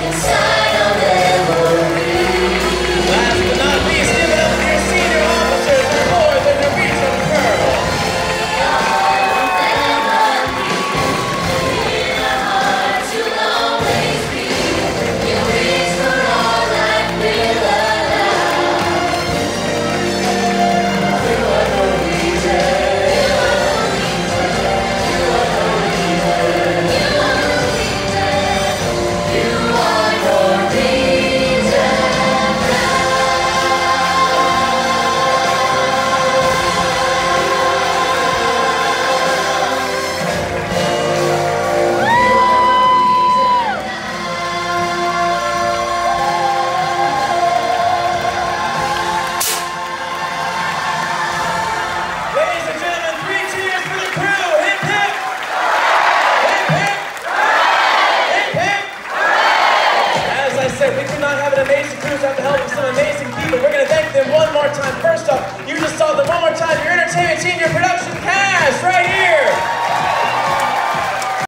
Last amazing cruise without the help of some amazing people. We're going to thank them one more time. First off, you just saw them one more time. Your entertainment team, your production